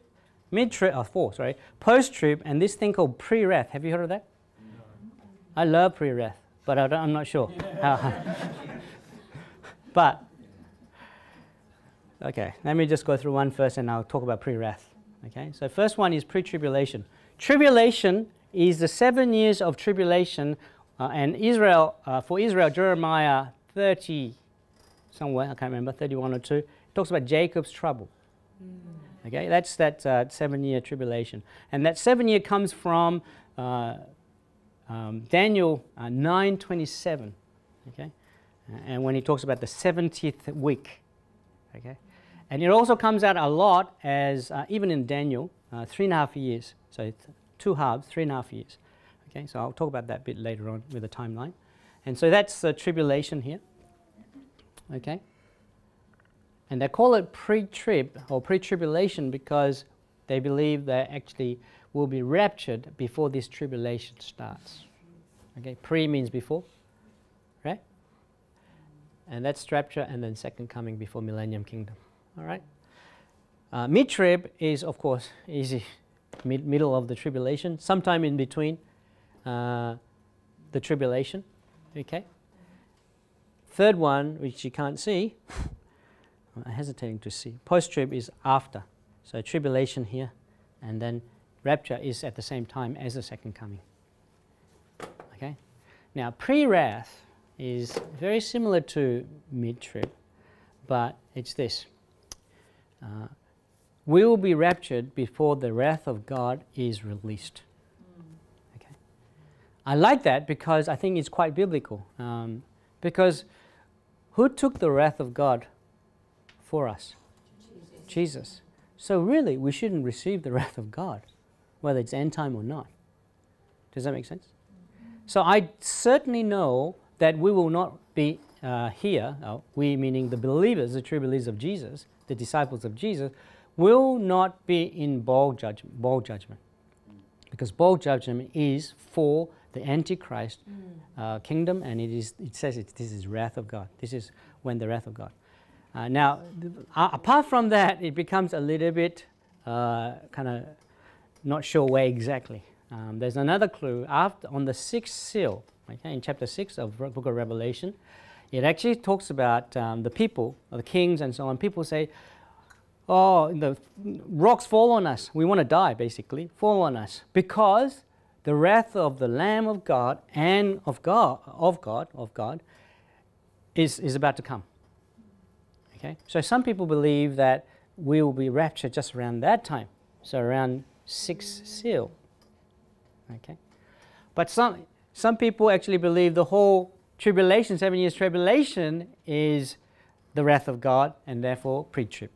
mid-trib, oh, four, sorry, post-trib, and this thing called pre-wrath. Have you heard of that? I love pre-wrath, but I don't, I'm not sure. how- uh, but okay, let me just go through one first, and I'll talk about pre-wrath. Okay, so first one is pre-tribulation. Tribulation is the seven years of tribulation, uh, and Israel uh, for Israel, Jeremiah 30, somewhere I can't remember, 31 or 2, talks about Jacob's trouble. Okay, that's that uh, seven-year tribulation, and that seven year comes from uh, um, Daniel uh, 9:27. Okay, and when he talks about the 70th week. Okay, and it also comes out a lot as uh, even in Daniel, uh, three and a half years. So two halves, three and a half years. Okay, so I'll talk about that a bit later on with the timeline. And so that's the tribulation here. Okay. And they call it pre-trib or pre-tribulation because they believe they actually will be raptured before this tribulation starts. Okay, pre means before, right? And that's rapture and then second coming before millennium kingdom. All right. Uh, mid-trib is of course easy, mid- middle of the tribulation, sometime in between uh, the tribulation. Okay. Third one, which you can't see, I'm hesitating to see. Post trib is after. So tribulation here, and then rapture is at the same time as the second coming. Okay? Now, pre wrath is very similar to mid trib, but it's this. Uh, we will be raptured before the wrath of God is released. I like that because I think it's quite biblical. Um, because who took the wrath of God for us? Jesus. So, really, we shouldn't receive the wrath of God, whether it's end time or not. Does that make sense? So, I certainly know that we will not be uh, here, uh, we meaning the believers, the true believers of Jesus, the disciples of Jesus, will not be in bowl judgment. Bowl judgment. Because bowl judgment is for the Antichrist uh, kingdom, and it is. It says it, this is wrath of God. This is when the wrath of God. Uh, now, a- apart from that, it becomes a little bit uh, kind of not sure where exactly. Um, there's another clue after on the sixth seal, okay, in chapter six of Book of Revelation. It actually talks about um, the people, the kings, and so on. People say, "Oh, the rocks fall on us. We want to die, basically, fall on us, because the wrath of the Lamb of God and of God, of God, of God, is is about to come." Okay, so some people believe that we will be raptured just around that time, so around six seal. Okay, but some some people actually believe the whole tribulation, seven years tribulation, is the wrath of God and therefore pre-trib.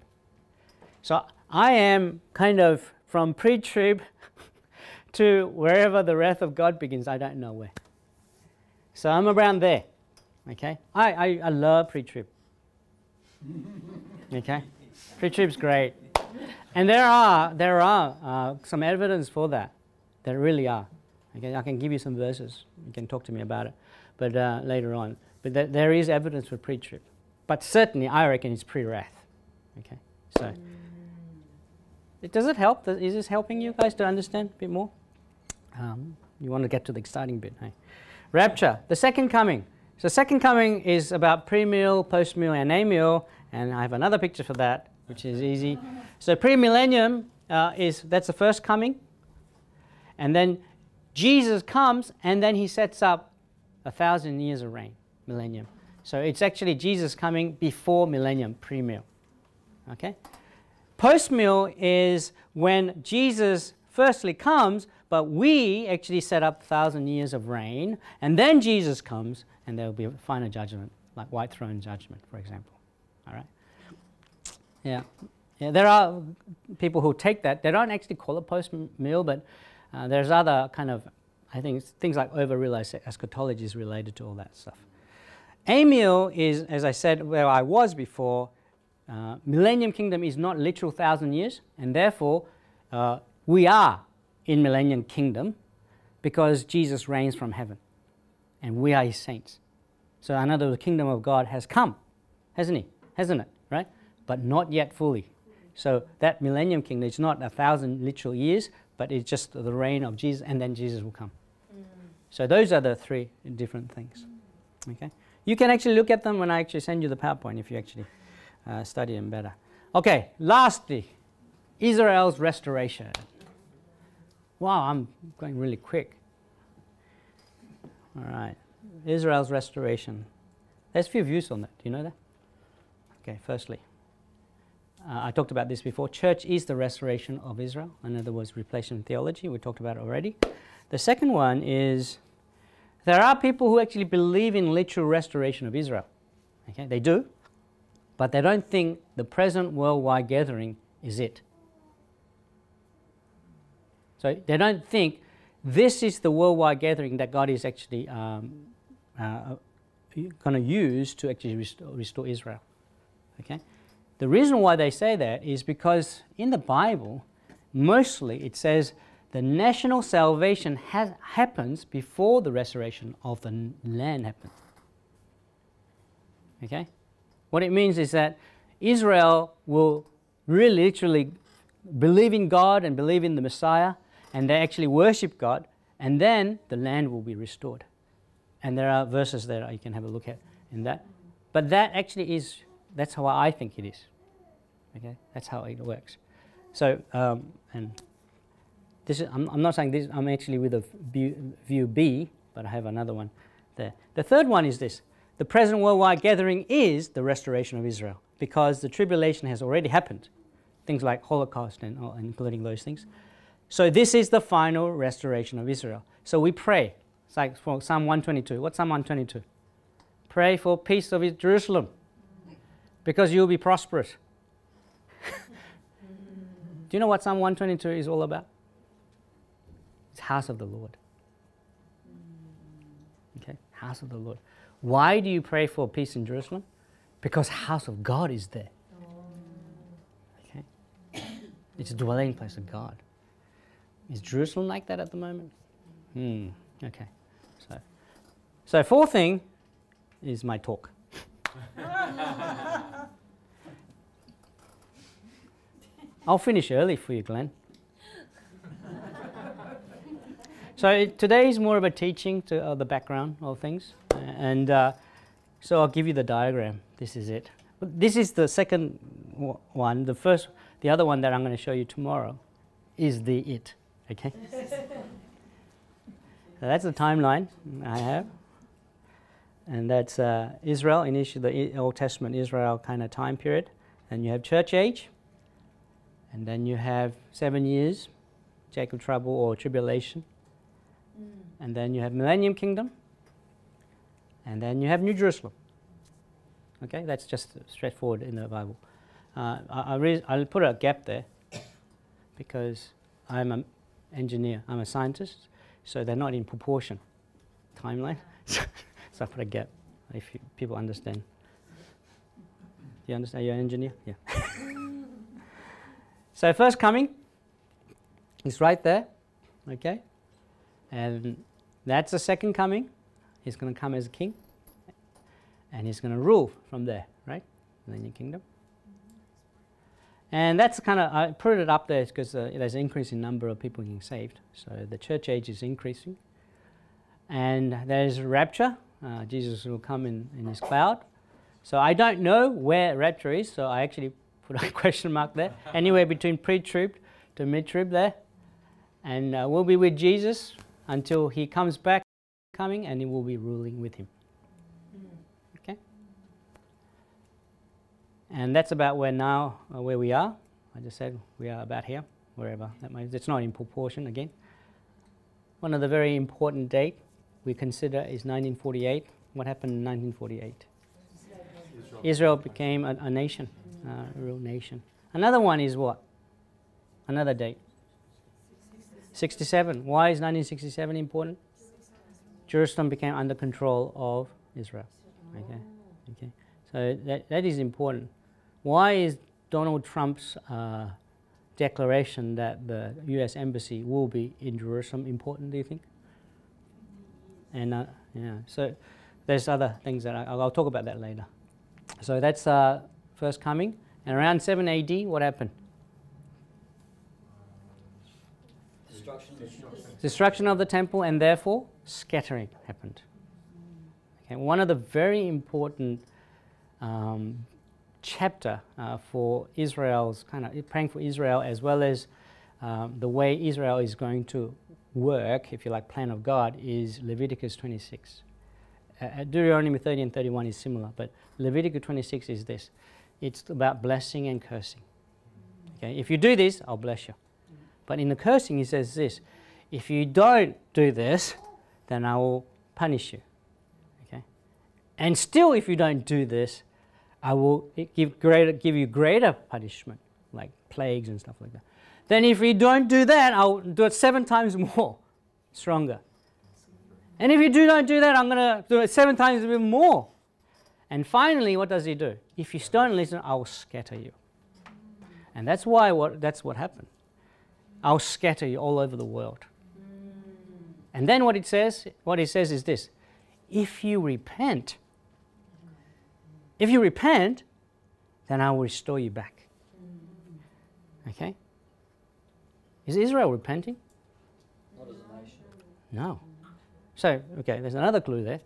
So I am kind of from pre-trib to wherever the wrath of God begins. I don't know where. So I'm around there. Okay, I I, I love pre-trib. Okay, pre-trib's great, and there are there are uh, some evidence for that. There really are. Okay, I can give you some verses. You can talk to me about it, but uh, later on. But th- there is evidence for pre-trib, but certainly I reckon it's pre-wrath. Okay, so it, does it help? Is this helping you guys to understand a bit more? Um, you want to get to the exciting bit, hey? Rapture, the second coming. So second coming is about pre-meal, post-meal, and amill, and I have another picture for that, which is easy. So pre-millennium uh, is that's the first coming, and then Jesus comes, and then he sets up a thousand years of reign, millennium. So it's actually Jesus coming before millennium, pre-meal. Okay. Post-meal is when Jesus firstly comes, but we actually set up thousand years of reign, and then Jesus comes, and there will be a final judgment, like white throne judgment, for example. All right. Yeah. Yeah. There are people who take that. They don't actually call it post-meal, but uh, there's other kind of, I think, things like over-realized eschatology is related to all that stuff. Amiel is, as I said, where I was before. Uh, Millennium Kingdom is not literal thousand years, and therefore uh, we are in Millennium Kingdom because Jesus reigns from heaven, and we are His saints. So another the kingdom of God has come, hasn't He? Hasn't it? Right? But not yet fully. So that Millennium Kingdom is not a thousand literal years, but it's just the reign of Jesus, and then Jesus will come. So those are the three different things. Okay, you can actually look at them when I actually send you the PowerPoint if you actually uh, study them better. Okay, lastly, Israel's restoration. Wow, I'm going really quick. All right, Israel's restoration. There's a few views on that. Do you know that? Okay, firstly, uh, I talked about this before. Church is the restoration of Israel. In other words, replacement theology. We talked about it already. The second one is there are people who actually believe in literal restoration of Israel. Okay, they do, but they don't think the present worldwide gathering is it. So they don't think this is the worldwide gathering that God is actually um, uh, going to use to actually restore, restore Israel. Okay, the reason why they say that is because in the Bible, mostly it says the national salvation has, happens before the restoration of the land happens. Okay? What it means is that Israel will really literally believe in God and believe in the Messiah, and they actually worship God, and then the land will be restored. And there are verses there you can have a look at in that. But that actually is, that's how I think it is. Okay? That's how it works. So, um, and this is, I'm, I'm not saying this, I'm actually with a view, view B, but I have another one there. The third one is this the present worldwide gathering is the restoration of Israel because the tribulation has already happened. Things like Holocaust and including those things. So this is the final restoration of Israel. So we pray. It's like for Psalm 122. What's Psalm 122? Pray for peace of Jerusalem because you'll be prosperous. Do you know what Psalm 122 is all about? It's house of the Lord. Okay, house of the Lord. Why do you pray for peace in Jerusalem? Because house of God is there. Okay? It's a dwelling place of God. Is Jerusalem like that at the moment? Hmm. Okay. So, so fourth thing is my talk. I'll finish early for you, Glenn. So it- today is more of a teaching to uh, the background of things, and uh, so I'll give you the diagram. This is it. But This is the second one. The first, the other one that I'm going to show you tomorrow, is the it. Okay. So that's the timeline I have, and that's uh, Israel, initially the Old Testament Israel kind of time period, and you have church age, and then you have seven years, Jacob trouble or tribulation, and then you have millennium kingdom, and then you have New Jerusalem. Okay, that's just straightforward in the Bible. Uh, I, I re- I'll put a gap there because I'm an engineer, I'm a scientist, so they're not in proportion timeline. so I put a gap if you, people understand. Do you understand? You're an engineer? Yeah. so, first coming is right there, okay? And that's the second coming. He's going to come as a king and he's going to rule from there, right? Millennium kingdom. And that's kind of, I put it up there because uh, there's an increase in number of people being saved. So the church age is increasing. And there's rapture. Uh, Jesus will come in, in his cloud. So I don't know where rapture is, so I actually put a question mark there. Anywhere between pre trib to mid trib there. And uh, we'll be with Jesus until he comes back, coming, and he will be ruling with him. Okay? And that's about where now, uh, where we are. I just said we are about here, wherever that might. It's not in proportion again. One of the very important date we consider is 1948. What happened in 1948? Israel. Became a, a nation, a real nation. Another one is what? Another date. 67. Why is 1967 important? Jerusalem became under control of Israel. Okay. Okay. So that, that is important. Why is Donald Trump's uh, declaration that the U.S. embassy will be in Jerusalem important? Do you think? And uh, yeah, so there's other things that I, I'll talk about that later. So that's uh, first coming. And around 7 AD, what happened? Destruction. Destruction of the temple and therefore scattering happened. Okay, one of the very important um, chapter uh, for Israel's kind of praying for Israel as well as um, the way Israel is going to work, if you like, plan of God is Leviticus 26. Uh, uh, Deuteronomy 30 and 31 is similar, but Leviticus 26 is this. It's about blessing and cursing. Okay, if you do this, I'll bless you. But in the cursing, he says this: if you don't do this, then I will punish you. Okay, and still, if you don't do this, I will give greater, give you greater punishment, like plagues and stuff like that. Then, if you don't do that, I'll do it seven times more, stronger. And if you do not do that, I'm going to do it seven times even more. And finally, what does he do? If you don't listen, I will scatter you. And that's why what, that's what happened. I'll scatter you all over the world. And then what it says, what it says is this: if you repent, if you repent, then I will restore you back. Okay? Is Israel repenting? Not as a nation. No. So, okay, there's another clue there.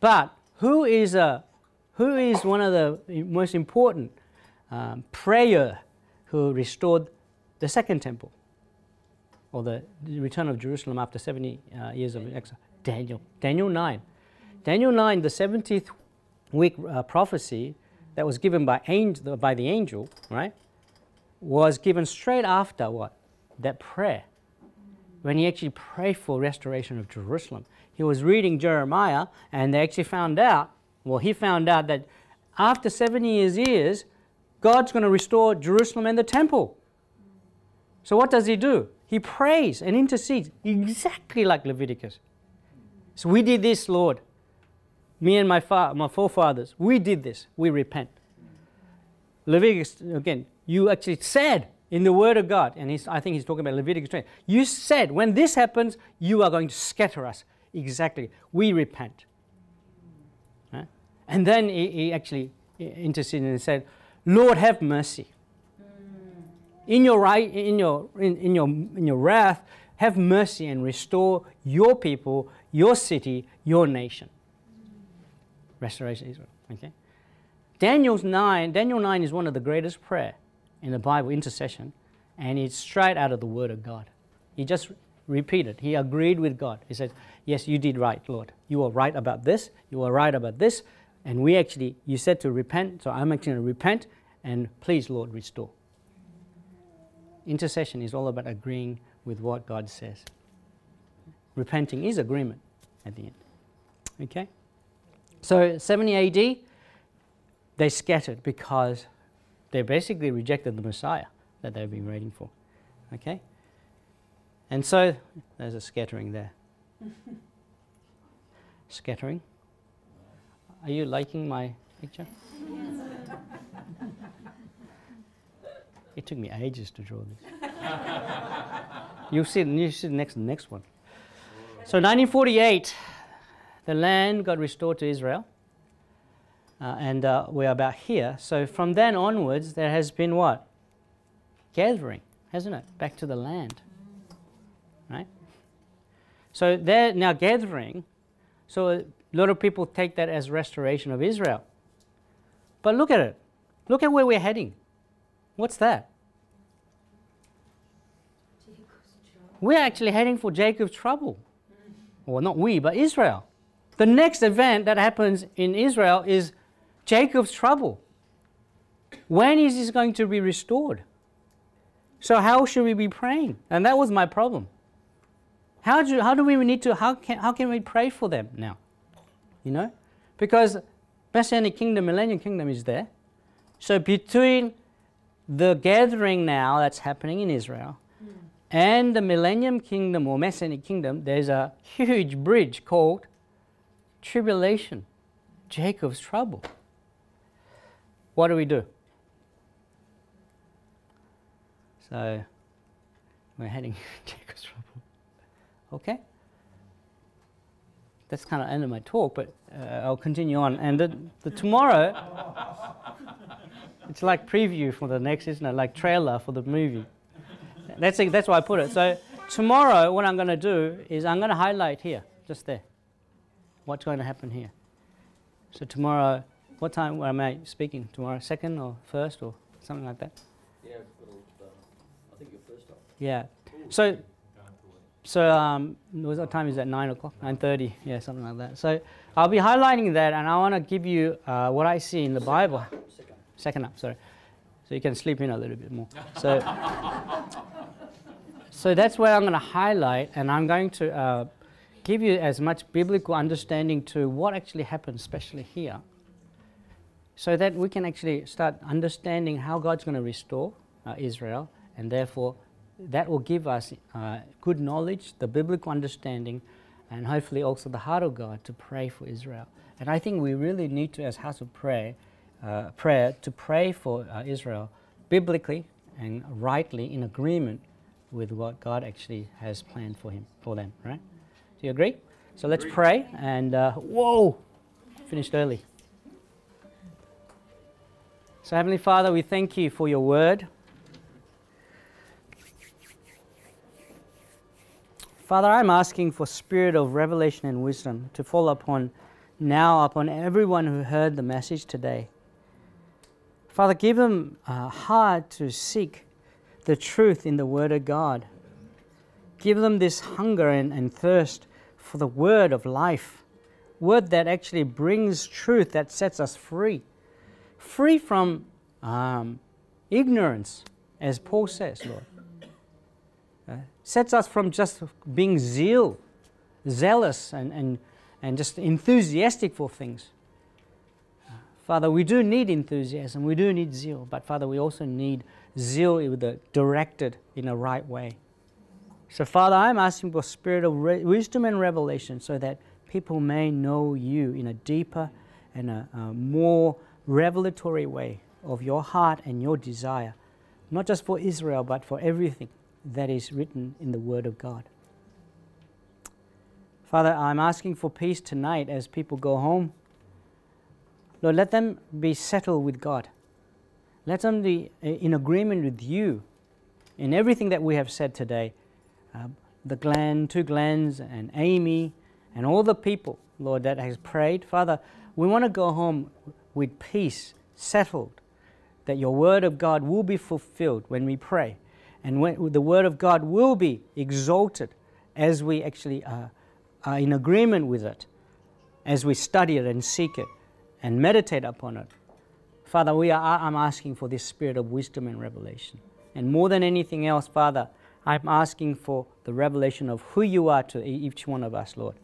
But who is, uh, who is one of the most important um, prayer who restored the second temple or the, return of Jerusalem after 70 uh, years of exile? Daniel. Daniel 9. Daniel 9, the 70th week uh, prophecy that was given by, angel, by the angel, right, was given straight after what? That prayer when he actually prayed for restoration of Jerusalem. He was reading Jeremiah, and they actually found out, well, he found out that after 70 years, years God's going to restore Jerusalem and the temple. So what does he do? He prays and intercedes exactly like Leviticus. So we did this, Lord. Me and my, fa- my forefathers, we did this. We repent. Leviticus, again, you actually said in the Word of God, and I think he's talking about Leviticus 20, you said, when this happens, you are going to scatter us. Exactly. We repent. Right? And then he, he actually interceded and said, Lord, have mercy. In your right, in your in, in your in your wrath, have mercy and restore your people, your city, your nation. Restoration Israel. Okay. Daniel's nine. Daniel nine is one of the greatest prayer in the Bible, intercession, and it's straight out of the Word of God. He just repeated. He agreed with God. He said, "Yes, you did right, Lord. You were right about this. You were right about this." And we actually, you said to repent, so I'm actually going to repent, and please, Lord, restore. Intercession is all about agreeing with what God says. Repenting is agreement at the end. Okay? So 70 AD, they scattered because they basically rejected the Messiah that they've been waiting for. Okay? And so there's a scattering there. scattering. Are you liking my picture? It took me ages to draw this. You'll see, you see the next, next one. So 1948, the land got restored to Israel. Uh, and uh, we're about here. So from then onwards, there has been what? Gathering, hasn't it? Back to the land. Right? So they're now gathering. So a lot of people take that as restoration of Israel. But look at it. Look at where we're heading. What's that? We're actually heading for Jacob's trouble. Mm. Well, not we, but Israel. The next event that happens in Israel is Jacob's trouble. When is this going to be restored? So, how should we be praying? And that was my problem. How do, how do we need to, how can, how can we pray for them now? You know? Because Messianic kingdom, millennium kingdom is there. So, between the gathering now that's happening in Israel and the millennium kingdom or messianic kingdom, there's a huge bridge called tribulation, Jacob's trouble. What do we do? So we're heading Jacob's trouble. Okay? That's kind of end of my talk, but uh, I'll continue on. And the, the tomorrow, it's like preview for the next, isn't it? Like trailer for the movie. That's, that's why I put it. So tomorrow, what I'm going to do is I'm going to highlight here, just there, what's going to happen here. So tomorrow, what time am I speaking? Tomorrow, second or first or something like that? Yeah, a, uh, I think you're first up. Yeah. So, so um, what time is that? Nine o'clock, nine thirty. Yeah, something like that. So I'll be highlighting that, and I want to give you uh, what I see in the Bible. Second. Second up, sorry. So you can sleep in a little bit more. So, so that's where I'm going to highlight, and I'm going to uh, give you as much biblical understanding to what actually happened, especially here, so that we can actually start understanding how God's going to restore uh, Israel, and therefore that will give us uh, good knowledge, the biblical understanding, and hopefully also the heart of God to pray for Israel. And I think we really need to, as House of Prayer, uh, prayer to pray for uh, Israel biblically and rightly in agreement with what God actually has planned for him for them. Right? Do you agree? So let's pray. And uh, whoa, finished early. So Heavenly Father, we thank you for your word. Father, I'm asking for spirit of revelation and wisdom to fall upon now upon everyone who heard the message today. Father, give them a heart to seek the truth in the Word of God. Give them this hunger and, and thirst for the Word of life, Word that actually brings truth that sets us free, free from um, ignorance, as Paul says, Lord. Sets us from just being zeal, zealous, and, and, and just enthusiastic for things. Father, we do need enthusiasm, we do need zeal, but Father, we also need zeal with a directed in a right way. So, Father, I'm asking for a spirit of wisdom and revelation so that people may know you in a deeper and a, a more revelatory way of your heart and your desire, not just for Israel, but for everything that is written in the Word of God. Father, I'm asking for peace tonight as people go home. Lord, let them be settled with God. Let them be uh, in agreement with you in everything that we have said today, uh, the Glenn, two Glens, and Amy, and all the people, Lord, that has prayed. Father, we want to go home with peace, settled, that your word of God will be fulfilled when we pray. And when the word of God will be exalted as we actually are, are in agreement with it, as we study it and seek it and meditate upon it. Father, we are, I'm asking for this spirit of wisdom and revelation. And more than anything else, Father, I'm asking for the revelation of who you are to each one of us, Lord.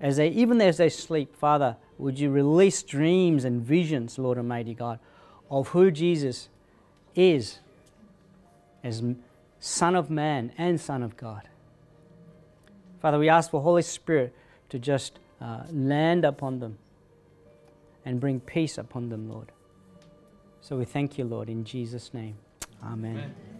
As they, even as they sleep, Father, would you release dreams and visions, Lord Almighty God, of who Jesus is as Son of Man and Son of God. Father, we ask for Holy Spirit to just uh, land upon them and bring peace upon them, Lord. So we thank you, Lord, in Jesus' name. Amen. Amen.